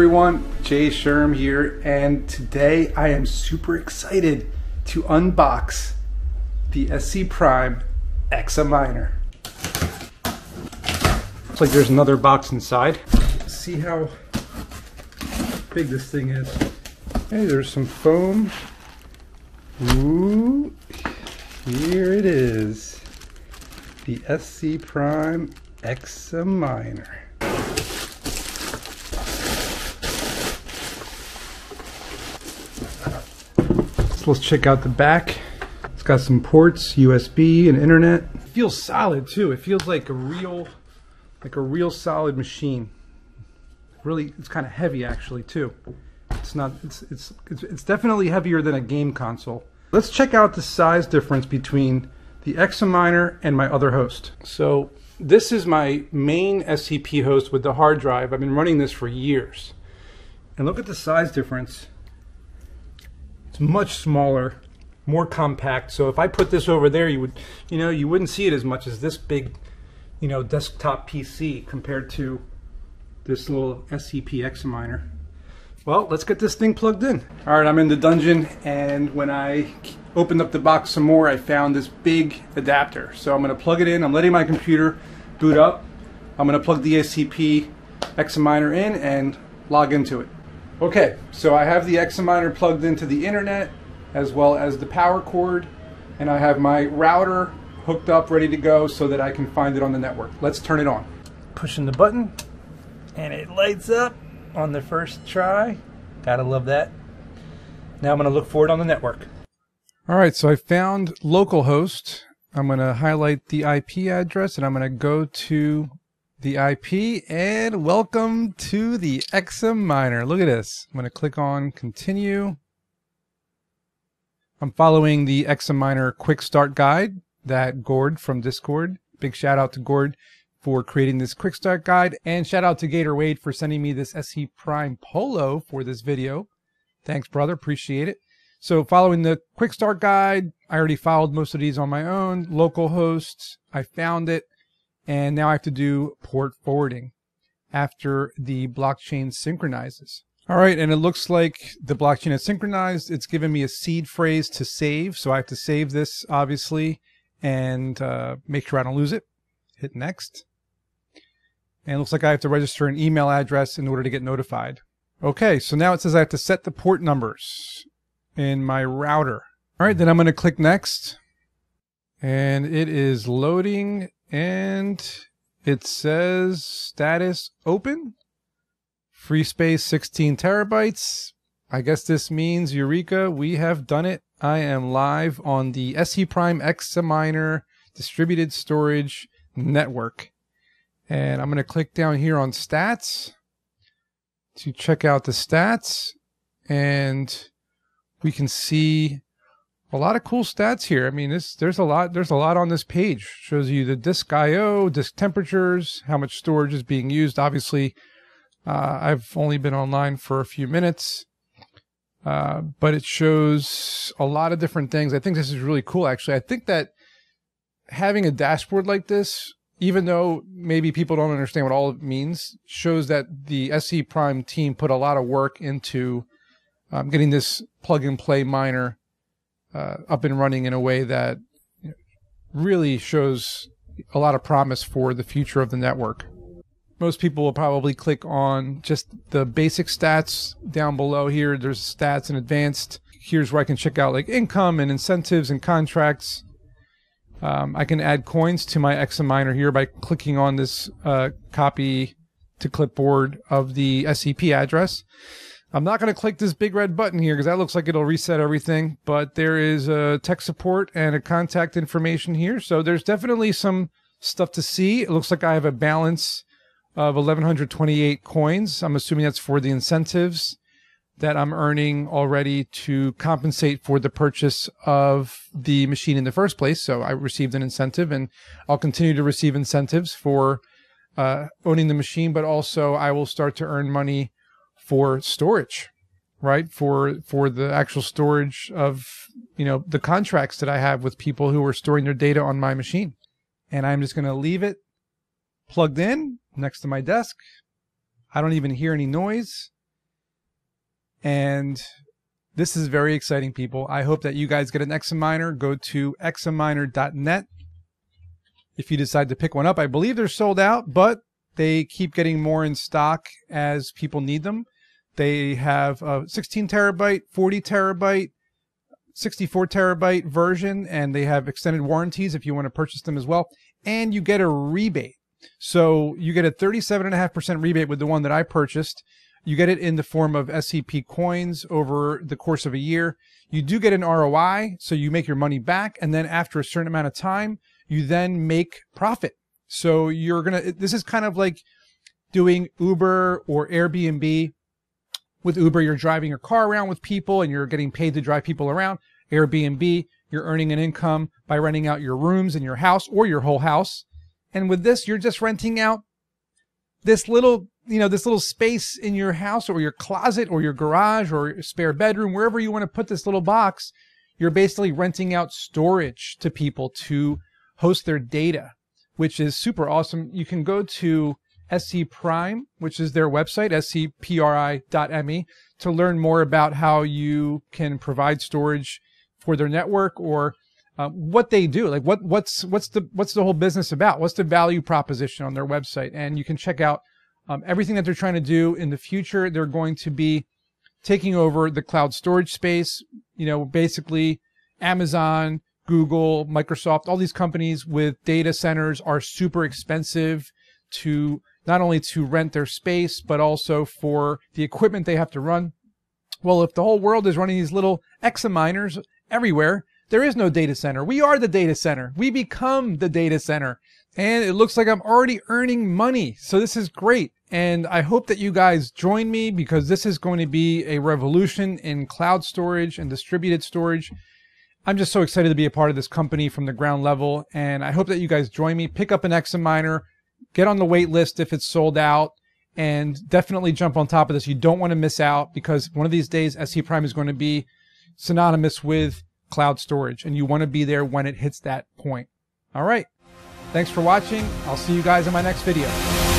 everyone? Jay Sherm here, and today I am super excited to unbox the ScPrime Exa Miner. Looks like there's another box inside. See how big this thing is. Hey, there's some foam. Ooh, here it is. The ScPrime Exa Miner. Let's check out the back. It's got some ports, USB, and internet. It feels solid too. It feels like a real, like a real solid machine. Really, it's kind of heavy actually too. It's not. It's it's it's, it's definitely heavier than a game console. Let's check out the size difference between the Xa-Miner and my other host. So this is my main SCP host with the hard drive. I've been running this for years. And look at the size difference. Much smaller, more compact. So if I put this over there, you would, you know, you wouldn't see it as much as this big, you know, desktop PC compared to this little SCP Xa-Miner. Well, let's get this thing plugged in. All right, I'm in the dungeon, and when I opened up the box some more, I found this big adapter. So I'm gonna plug it in. I'm letting my computer boot up. I'm gonna plug the SCP Xa-Miner in and log into it. Okay, so I have the Xa-Miner plugged into the internet as well as the power cord, and I have my router hooked up, ready to go so that I can find it on the network. Let's turn it on. Pushing the button, and it lights up on the first try. Gotta love that. Now I'm gonna look for it on the network. All right, so I found localhost. I'm gonna highlight the IP address and I'm gonna go to the IP and welcome to the Xa-Miner. Look at this. I'm gonna click on continue. I'm following the Xa-Miner quick start guide that Gord from Discord. Big shout out to Gord for creating this quick start guide and shout out to Gator Wade for sending me this ScPrime Polo for this video. Thanks brother, appreciate it. So following the quick start guide, I already followed most of these on my own, local hosts, I found it, and now I have to do port forwarding after the blockchain synchronizes. All right, and it looks like the blockchain is synchronized. It's given me a seed phrase to save, so I have to save this, obviously, and uh, make sure I don't lose it. Hit next. And it looks like I have to register an email address in order to get notified. Okay, so now it says I have to set the port numbers in my router. All right, then I'm going to click next. And it is loading and it says status open. Free space 16 terabytes. I guess this means Eureka, we have done it. I am live on the ScPrime Exa Miner distributed storage network. And I'm going to click down here on stats to check out the stats. And we can see a lot of cool stats here. I mean, this there's a lot there's a lot on this page. Shows you the disk I/O, disk temperatures, how much storage is being used. Obviously, uh, I've only been online for a few minutes, uh, but it shows a lot of different things. I think this is really cool. Actually, I think that having a dashboard like this, even though maybe people don't understand what all it means, shows that the ScPrime team put a lot of work into um, getting this plug and play miner uh, up and running in a way that really shows a lot of promise for the future of the network. Most people will probably click on just the basic stats down below here. There's stats and advanced. Here's where I can check out like income and incentives and contracts. Um, I can add coins to my Xa-Miner here by clicking on this uh, copy to clipboard of the SCP address. I'm not going to click this big red button here because that looks like it'll reset everything, but there is a tech support and a contact information here. So there's definitely some stuff to see. It looks like I have a balance of 1128 coins. I'm assuming that's for the incentives that I'm earning already to compensate for the purchase of the machine in the first place. So I received an incentive and I'll continue to receive incentives for uh, owning the machine, but also I will start to earn money for storage, right? For for the actual storage of you know the contracts that I have with people who are storing their data on my machine. And I'm just going to leave it plugged in next to my desk. I don't even hear any noise. And this is very exciting, people. I hope that you guys get an Xa-Miner. Go to Xaminer.net if you decide to pick one up. I believe they're sold out, but they keep getting more in stock as people need them. They have a 16 terabyte, 40 terabyte, 64 terabyte version, and they have extended warranties if you want to purchase them as well. And you get a rebate. So you get a 37.5% rebate with the one that I purchased. You get it in the form of SCP coins over the course of a year. You do get an ROI, so you make your money back. And then after a certain amount of time, you then make profit. So you're going to, this is kind of like doing Uber or Airbnb. With Uber, you're driving your car around with people and you're getting paid to drive people around. Airbnb, you're earning an income by renting out your rooms in your house or your whole house. And with this, you're just renting out this little, you know, this little space in your house or your closet or your garage or your spare bedroom, wherever you want to put this little box. You're basically renting out storage to people to host their data, which is super awesome. You can go to ScPrime, which is their website, scpri.me, to learn more about how you can provide storage for their network or uh, what they do. Like what what's what's the what's the whole business about? What's the value proposition on their website? And you can check out um, everything that they're trying to do in the future. They're going to be taking over the cloud storage space you know basically amazon google microsoft all these companies with data centers are super expensive to not only to rent their space but also for the equipment they have to run well if the whole world is running these little Xa-Miners everywhere there is no data center. We are the data center. We become the data center. And it looks like I'm already earning money. So this is great. And I hope that you guys join me because this is going to be a revolution in cloud storage and distributed storage. I'm just so excited to be a part of this company from the ground level. And I hope that you guys join me. Pick up an Xa-Miner, get on the wait list if it's sold out, and definitely jump on top of this. You don't want to miss out because one of these days, ScPrime is going to be synonymous with cloud storage, and you want to be there when it hits that point. All right. Thanks for watching. I'll see you guys in my next video.